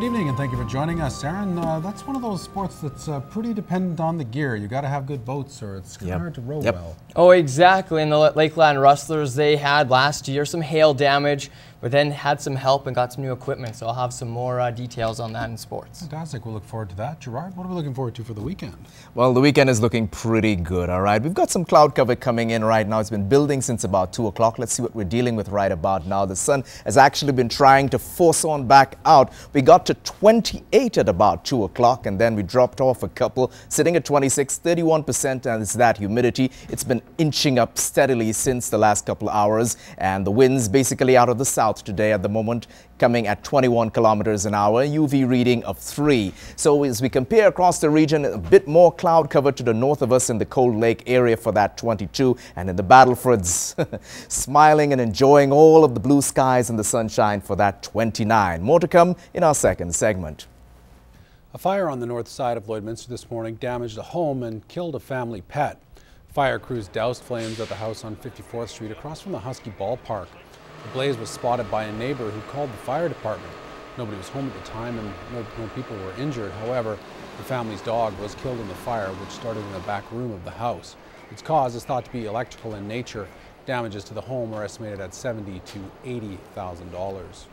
Good evening and thank you for joining us. Aaron, uh, that's one of those sports that's uh, pretty dependent on the gear. You got to have good boats or it's yep. hard to row yep. well. Oh, exactly. And the Lakeland Rustlers, they had last year some hail damage but then had some help and got some new equipment. So I'll have some more uh, details on that in sports. Fantastic. We'll look forward to that. Gerard, what are we looking forward to for the weekend? Well, the weekend is looking pretty good, all right. We've got some cloud cover coming in right now. It's been building since about 2 o'clock. Let's see what we're dealing with right about now. The sun has actually been trying to force on back out. We got to 28 at about 2 o'clock, and then we dropped off a couple, sitting at 26, 31%, and it's that humidity. It's been inching up steadily since the last couple of hours, and the winds basically out of the south south today at the moment, coming at 21 kilometers an hour, UV reading of 3. So as we compare across the region, a bit more cloud cover to the north of us in the Cold Lake area for that 22, and in the Battlefords, smiling and enjoying all of the blue skies and the sunshine for that 29. More to come in our second segment. A fire on the north side of Lloydminster this morning damaged a home and killed a family pet. Fire crews doused flames at the house on 54th Street across from the Husky Ballpark. The blaze was spotted by a neighbor who called the fire department. Nobody was home at the time and no, no people were injured. However, the family's dog was killed in the fire, which started in the back room of the house. Its cause is thought to be electrical in nature. Damages to the home are estimated at seventy to eighty thousand dollars.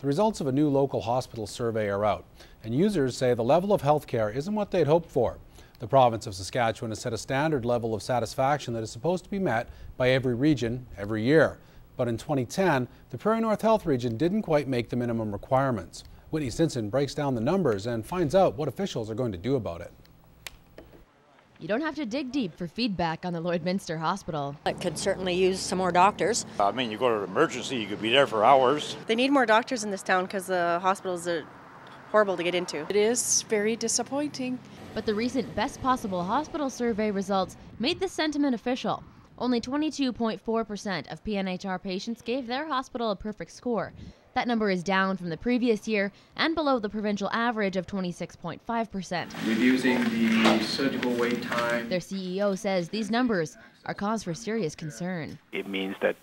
The results of a new local hospital survey are out, and users say the level of health care isn't what they'd hoped for. The province of Saskatchewan has set a standard level of satisfaction that is supposed to be met by every region every year. But in 2010, the Prairie North Health Region didn't quite make the minimum requirements. Whitney Stinson breaks down the numbers and finds out what officials are going to do about it. You don't have to dig deep for feedback on the Lloydminster Hospital. It could certainly use some more doctors. I mean, you go to an emergency, you could be there for hours. They need more doctors in this town because the hospitals are horrible to get into. It is very disappointing. But the recent Best Possible Hospital survey results made this sentiment official. Only 22.4% of PNHR patients gave their hospital a perfect score. That number is down from the previous year and below the provincial average of 26.5%. Reducing the surgical wait time. Their CEO says these numbers are cause for serious concern. It means that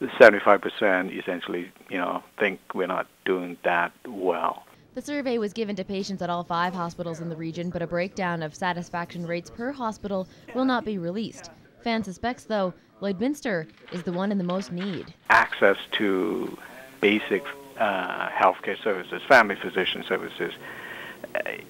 75% essentially, you know, think we're not doing that well. The survey was given to patients at all five hospitals in the region, but a breakdown of satisfaction rates per hospital will not be released. Fan suspects, though, Lloydminster is the one in the most need. Access to basic uh, healthcare services, family physician services,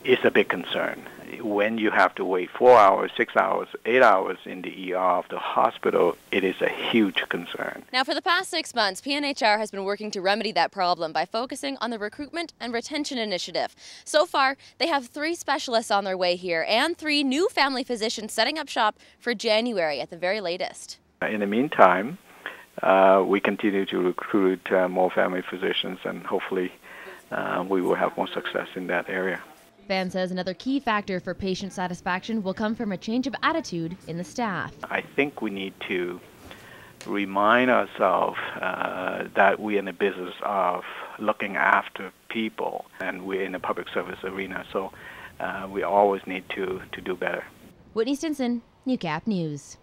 is a big concern when you have to wait four hours, six hours, eight hours in the ER of the hospital, it is a huge concern. Now, for the past six months, PNHR has been working to remedy that problem by focusing on the recruitment and retention initiative. So far, they have three specialists on their way here and three new family physicians setting up shop for January at the very latest. In the meantime, uh, we continue to recruit uh, more family physicians and hopefully uh, we will have more success in that area. Fan says another key factor for patient satisfaction will come from a change of attitude in the staff. I think we need to remind ourselves uh, that we're in the business of looking after people and we're in the public service arena, so uh, we always need to, to do better. Whitney Stinson, Newcap News.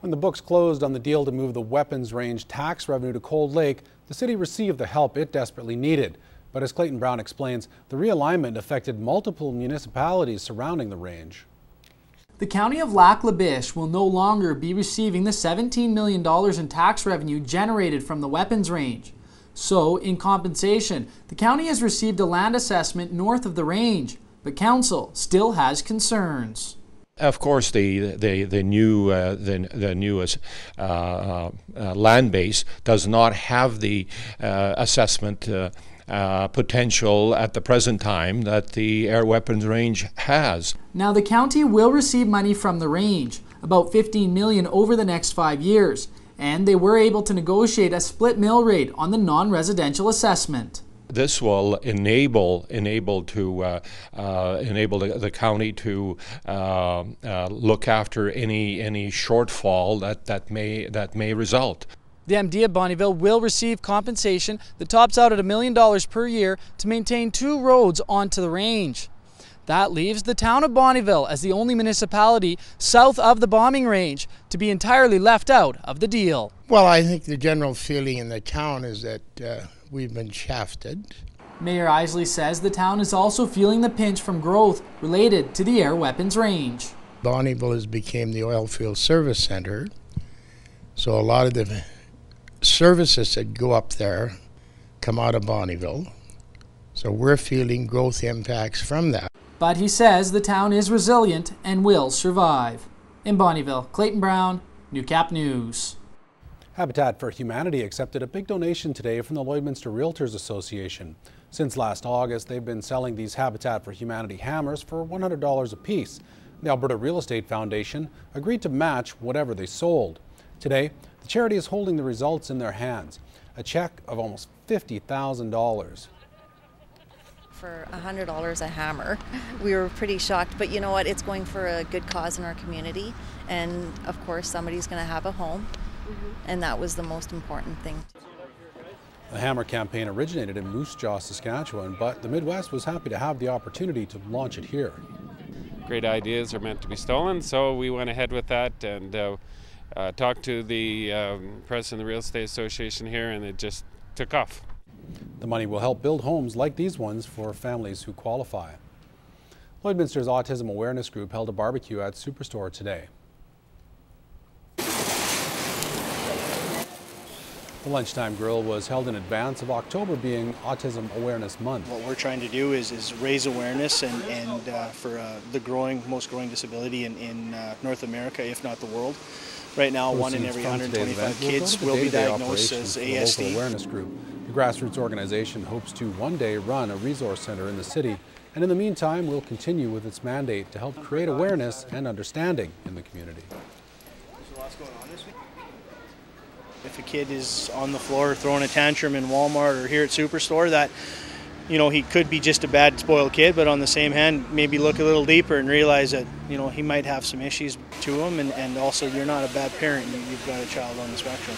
When the books closed on the deal to move the weapons range tax revenue to Cold Lake, the city received the help it desperately needed. But as Clayton Brown explains, the realignment affected multiple municipalities surrounding the range. The county of Lac La Biche will no longer be receiving the $17 million in tax revenue generated from the weapons range. So, in compensation, the county has received a land assessment north of the range, but council still has concerns. Of course, the the the new uh, the the newest uh, uh, uh land base does not have the uh, assessment uh, potential at the present time that the air weapons range has. Now the county will receive money from the range, about 15 million over the next 5 years, and they were able to negotiate a split mill rate on the non-residential assessment this will enable enable to uh, uh, enable the, the, county to uh, uh look after any any shortfall that, that may that may result. The MD of Bonnyville will receive compensation that tops out at a million dollars per year to maintain two roads onto the range. That leaves the town of Bonnyville as the only municipality south of the bombing range to be entirely left out of the deal. Well, I think the general feeling in the town is that uh, we've been shafted. Mayor Isley says the town is also feeling the pinch from growth related to the air weapons range. Bonnyville has become the oil field service center, so a lot of the services that go up there come out of Bonnyville. So we're feeling growth impacts from that. But he says the town is resilient and will survive. In Bonnyville, Clayton Brown, Newcap News. Habitat for Humanity accepted a big donation today from the Lloydminster Realtors Association. Since last August, they've been selling these Habitat for Humanity hammers for $100 apiece. The Alberta Real Estate Foundation agreed to match whatever they sold. Today, the charity is holding the results in their hands, a check of almost $50,000 for $100 a hammer. We were pretty shocked, but you know what? It's going for a good cause in our community. And of course, somebody's going to have a home. And that was the most important thing. The Hammer campaign originated in Moose Jaw, Saskatchewan, but the Midwest was happy to have the opportunity to launch it here. Great ideas are meant to be stolen, so we went ahead with that and uh, uh, talked to the um, president of the Real Estate Association here, and it just took off. The money will help build homes like these ones for families who qualify. Lloydminster's Autism Awareness Group held a barbecue at Superstore today. The lunchtime grill was held in advance of October being Autism Awareness Month. What we're trying to do is, is raise awareness and, and uh, for uh, the growing, most growing disability in, in uh, North America, if not the world. Right now, one in every 125 kids will be diagnosed as ASD. Awareness Group. The grassroots organization hopes to one day run a resource center in the city, and in the meantime will continue with its mandate to help create awareness and understanding in the community. If a kid is on the floor throwing a tantrum in Walmart or here at Superstore, that you know he could be just a bad spoiled kid, but on the same hand, maybe look a little deeper and realize that you know he might have some issues to him, and, and also you're not a bad parent. You've got a child on the spectrum.